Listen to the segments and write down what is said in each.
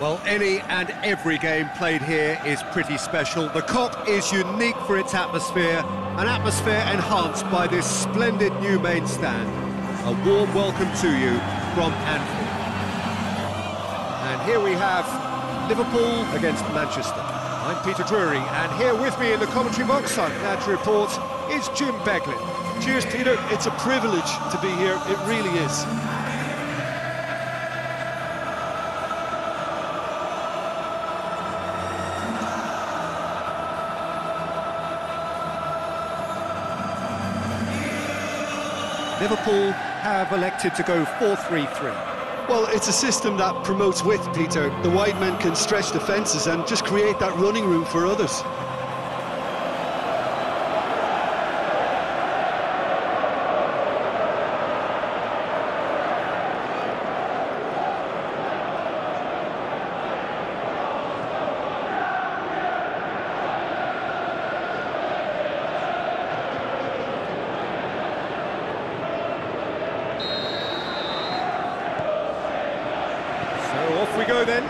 Well, any and every game played here is pretty special. The Kop is unique for its atmosphere, an atmosphere enhanced by this splendid new main stand. A warm welcome to you from Anfield. And here we have Liverpool against Manchester. I'm Peter Drury, and here with me in the commentary box, I'm glad to report, is Jim Beglin. Cheers, Peter. It's a privilege to be here. It really is. Liverpool have elected to go 4-3-3. Well, it's a system that promotes width, Peter. The wide men can stretch defences and just create that running room for others. So off we go then.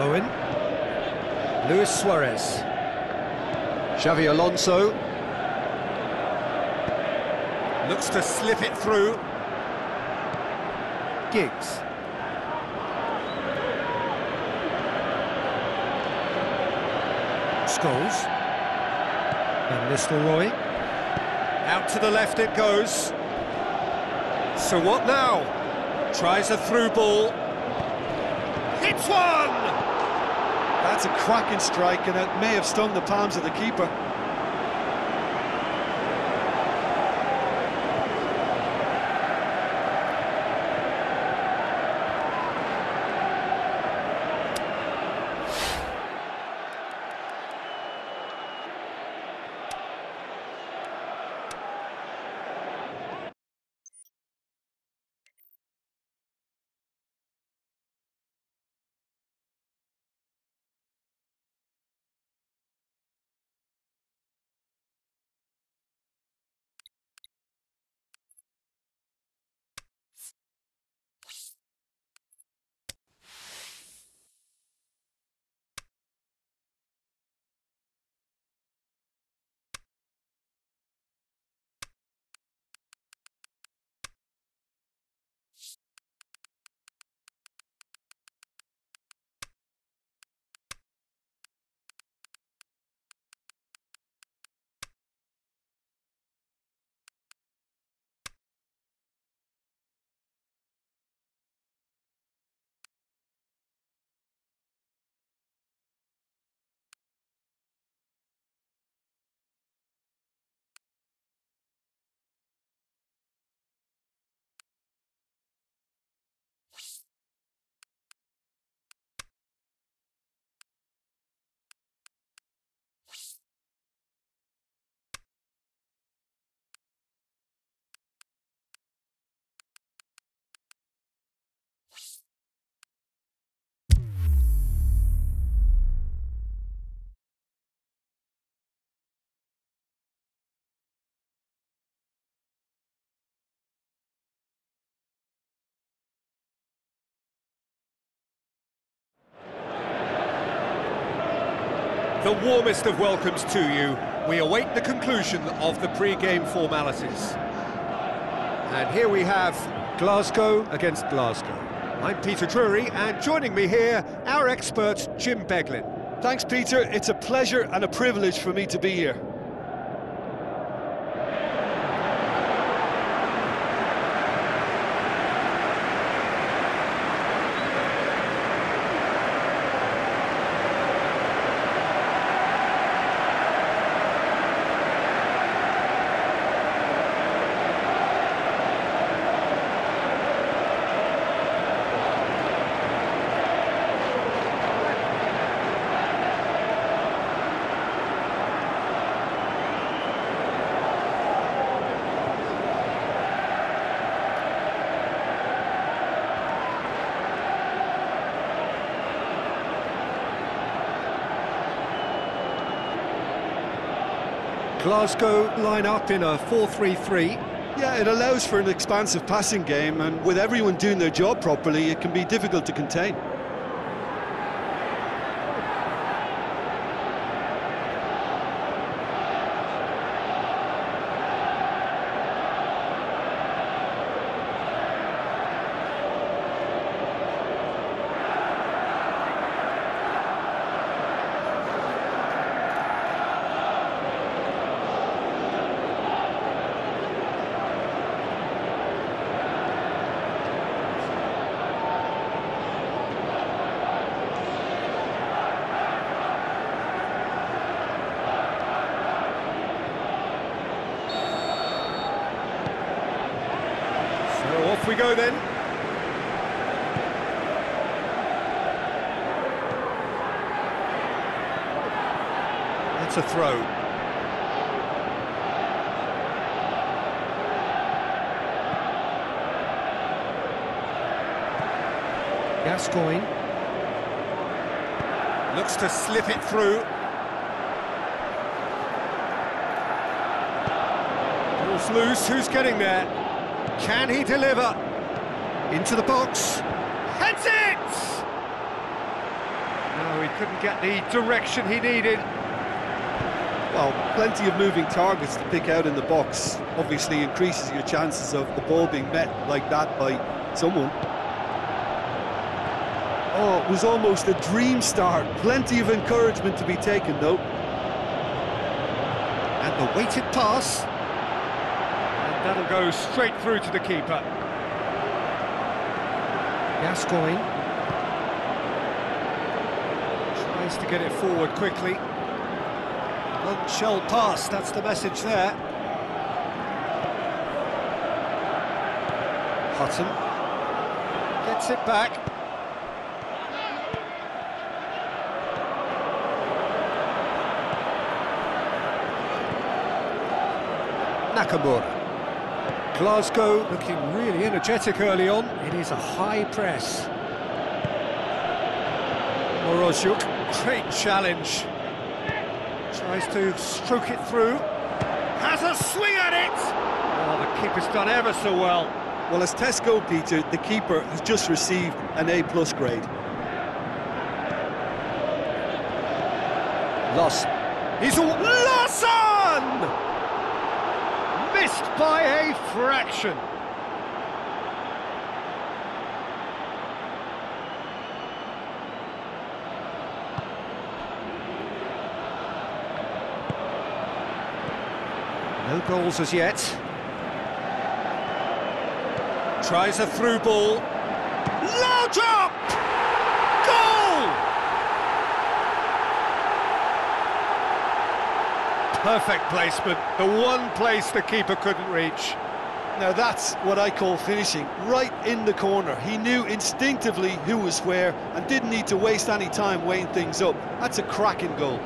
Owen. Luis Suarez. Xabi Alonso. Looks to slip it through. Giggs. Scholes. Van Nistelrooy. Out to the left it goes. So what now? Tries a through ball. Hits one! That's a cracking strike, and it may have stung the palms of the keeper. The warmest of welcomes to you. We await the conclusion of the pre-game formalities. And here we have Glasgow against Glasgow. I'm Peter Drury, and joining me here, our expert, Jim Beglin. Thanks, Peter. It's a pleasure and a privilege for me to be here. Glasgow line up in a 4-3-3. Yeah, it allows for an expansive passing game, and with everyone doing their job properly, it can be difficult to contain. So off we go then. That's a throw. Gascoigne. Looks to slip it through. Loose, who's getting there? Can he deliver? Into the box. Heads it! No, he couldn't get the direction he needed. Well, plenty of moving targets to pick out in the box. Obviously increases your chances of the ball being met like that by someone. Oh, it was almost a dream start. Plenty of encouragement to be taken, though. And the weighted pass. And that'll go straight through to the keeper. Gascoigne. Tries to get it forward quickly. Blunt shell pass, that's the message there. Hutton. Gets it back. Nakamura. Glasgow looking really energetic early on. It is a high press. Moroziuk, great challenge. Tries to stroke it through. Has a swing at it! Oh, the keeper's done ever so well. Well, as Tesco, Peter, the keeper has just received an A-plus grade. Loss. He's a... Lawson! Missed by a fraction. No goals as yet. Tries a through ball. Low drop! Goal! Perfect placement, the one place the keeper couldn't reach. Now that's what I call finishing, right in the corner. He knew instinctively who was where and didn't need to waste any time weighing things up. That's a cracking goal.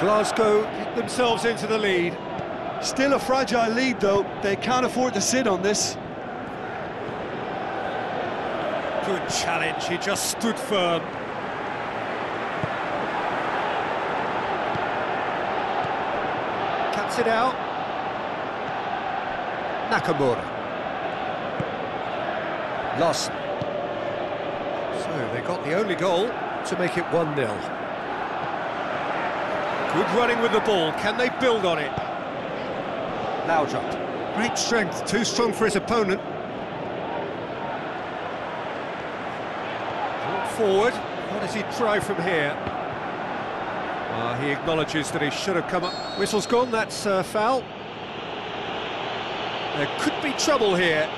Glasgow get themselves into the lead. Still a fragile lead though, they can't afford to sit on this. Good challenge, he just stood firm. Cuts it out. Nakamura. Lost. So they got the only goal to make it 1-0. Good running with the ball, can they build on it? Now Laudrup. Great strength, too strong for his opponent. Forward, what does he try from here? Ah, he acknowledges that he should have come up. Whistle's gone, that's uh, foul. There could be trouble here.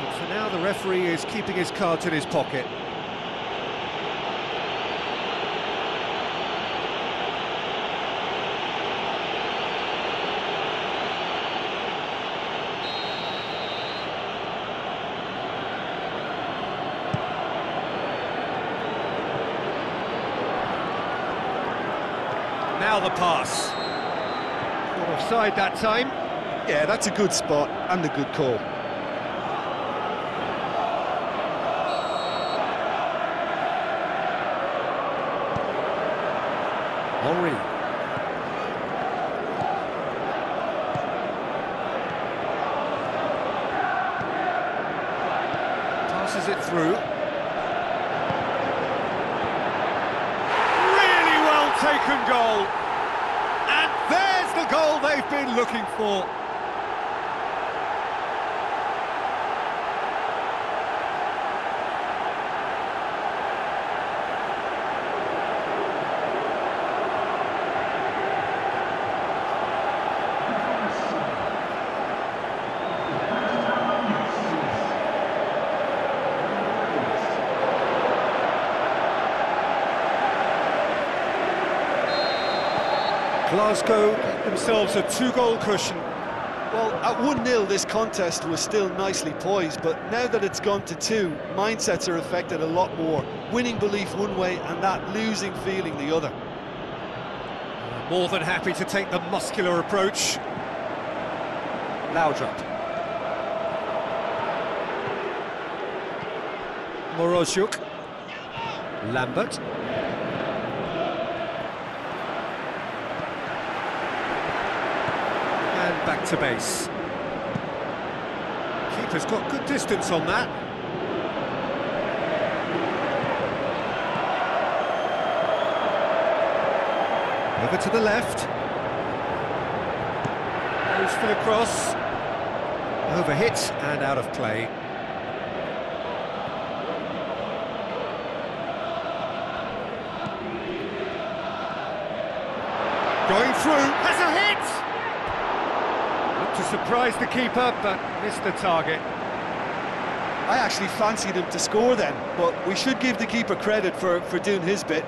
But for now, the referee is keeping his cards in his pocket. Now the pass. Caught offside that time. Yeah, that's a good spot and a good call. Henri. Passes it through. Really well taken goal. And there's the goal they've been looking for. Glasgow themselves a two-goal cushion. Well, at 1-0 this contest was still nicely poised, but now that it's gone to two, mindsets are affected a lot more. Winning belief one way and that losing feeling the other. Uh, more than happy to take the muscular approach. Laudrup. Moroziuk. Lambert. And back to base. Keeper's got good distance on that. Over to the left. Goes for the cross. Overhit and out of play. Going through, has a hit! Looked to surprise the keeper, but missed the target. I actually fancied him to score then, but we should give the keeper credit for, for doing his bit.